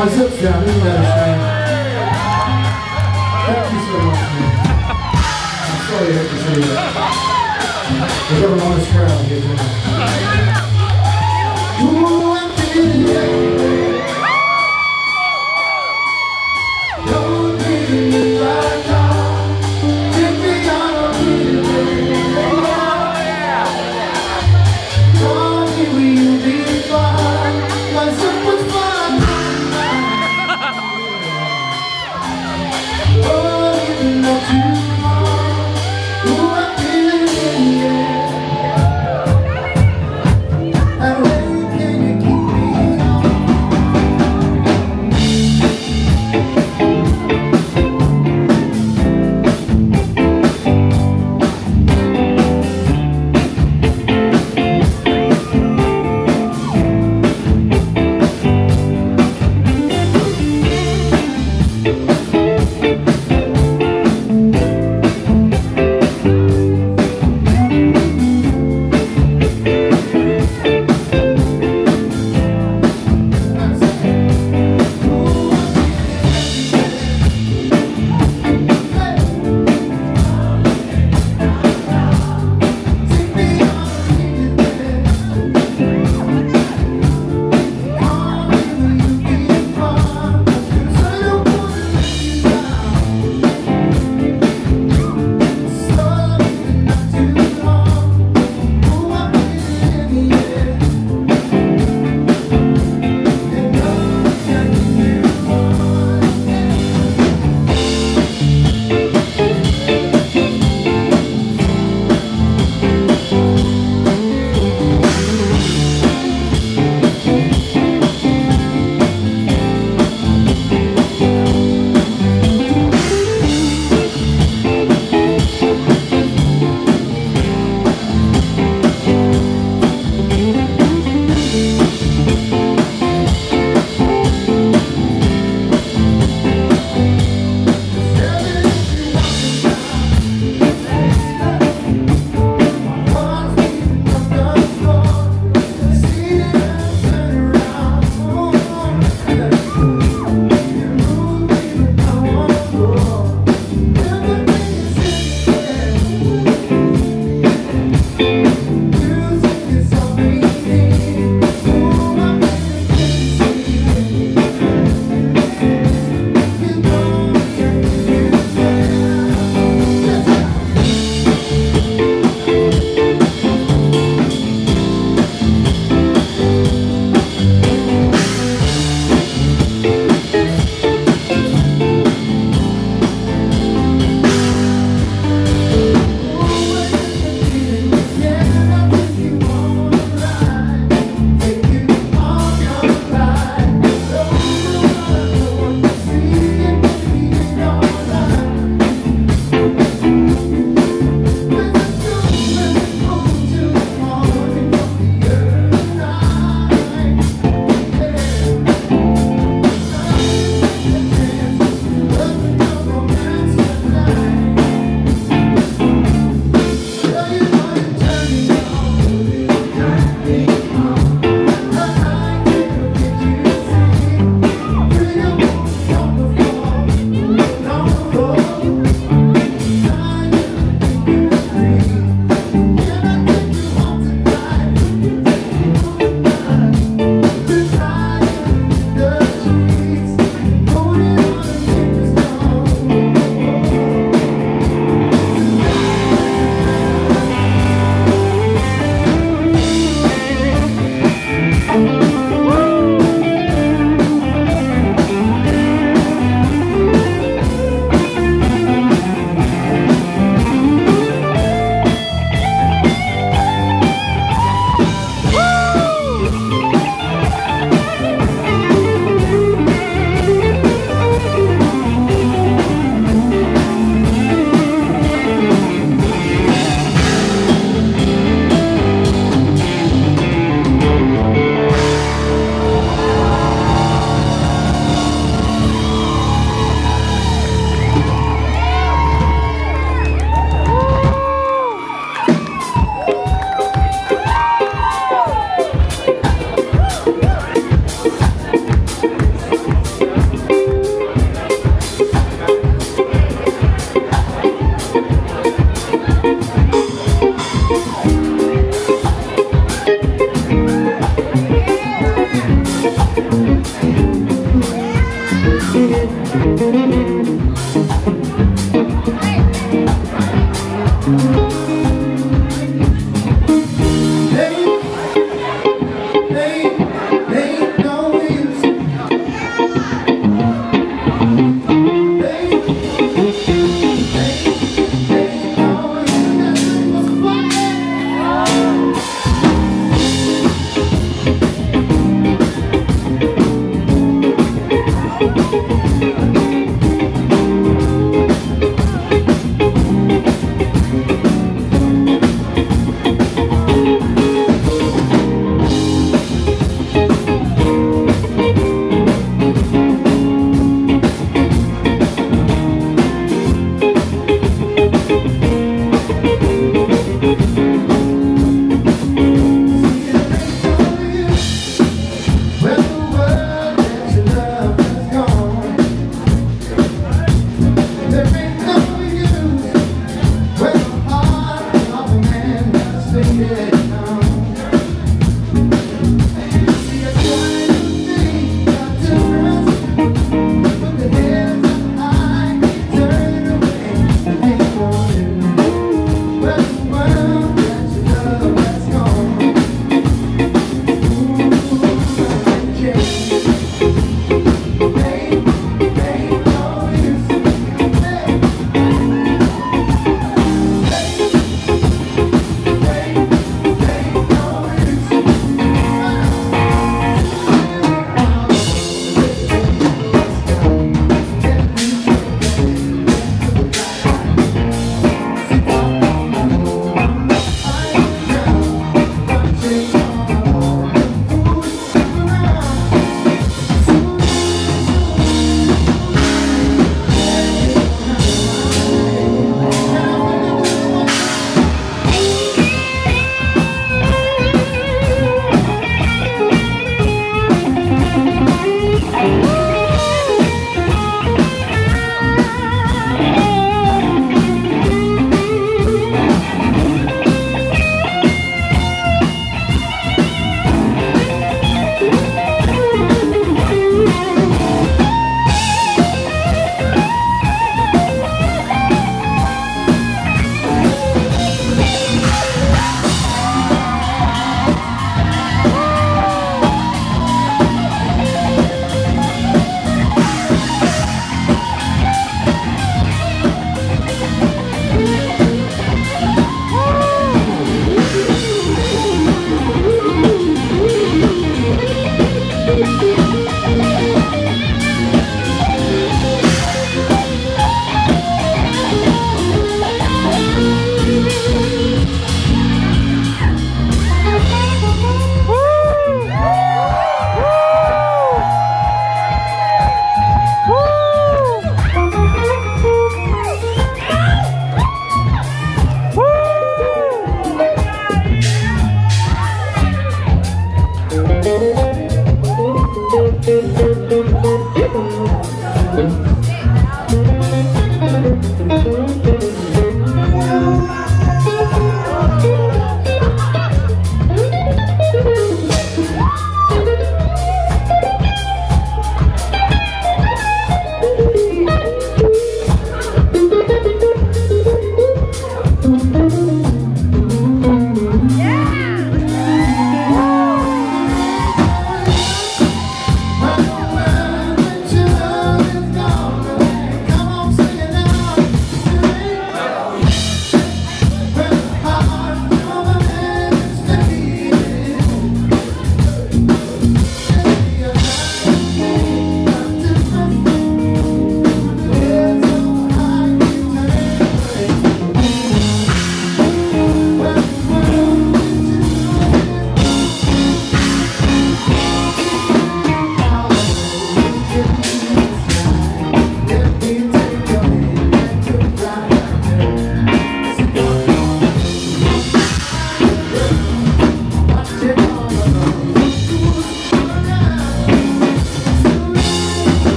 Hazır Ziya'nın yarışına. Herkese olmasın. Sorry, herkese olmasın. We're going on this crowd here tonight. You I'm feeling it.